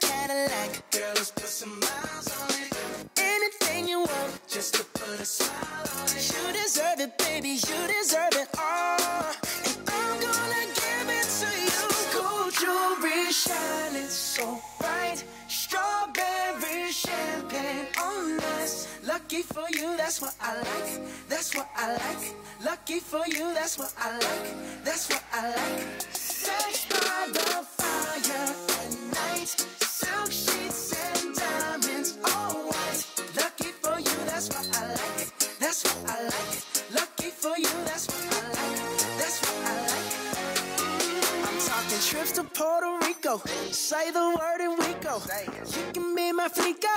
Cadillac. Girl, let's put some miles on it. Anything you want, just to put a smile on it. You deserve it, baby. You deserve it all. And I'm gonna give it to you. Gold jewelry shining so bright. Strawberry champagne oh, on us. Lucky for you, that's what I like. That's what I like. Lucky for you, that's what I like. That's what I'm trips to Puerto Rico. Say the word and we go. You can be my flica.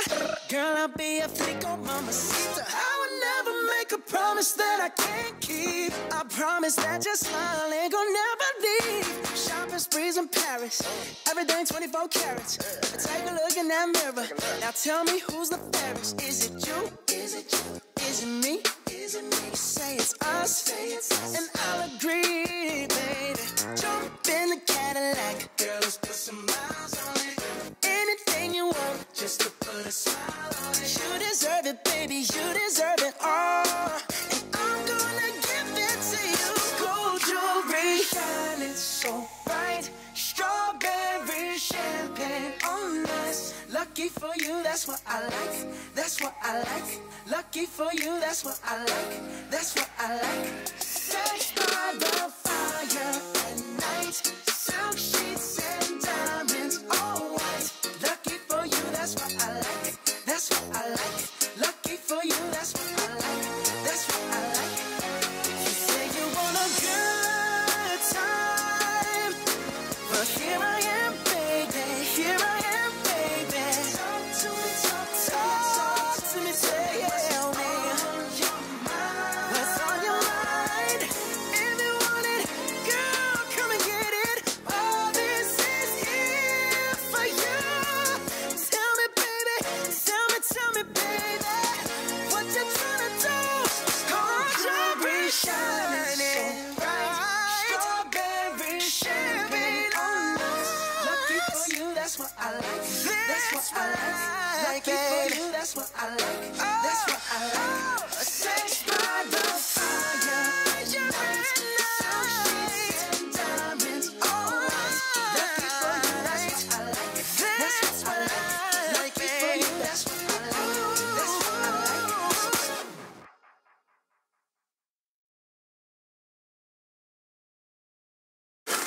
Girl, I'll be a flico, mamacita. I would never make a promise that I can't keep. I promise that your smile ain't gonna never leave. Shopping sprees in Paris. Everything 24 carats. Take a look in that mirror. Now tell me who's the fairest. Is it you? Is it you? Cadillac. Girl, let's put some miles on it. Anything you want, just to put a smile on it. You deserve it, baby. You deserve it all. And I'm gonna give it to you. Gold jewelry shining so bright. Strawberry champagne on us. Lucky for you, that's what I like. That's what I like. Lucky for you, that's what I like. That's what I like. That's what I like. That's what I like. Lucky for you, that's what I like.